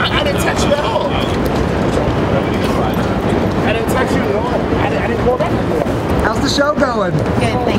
I, I, didn't touch you at all. I didn't touch you at all. I, I didn't call back. How's the show going? Good.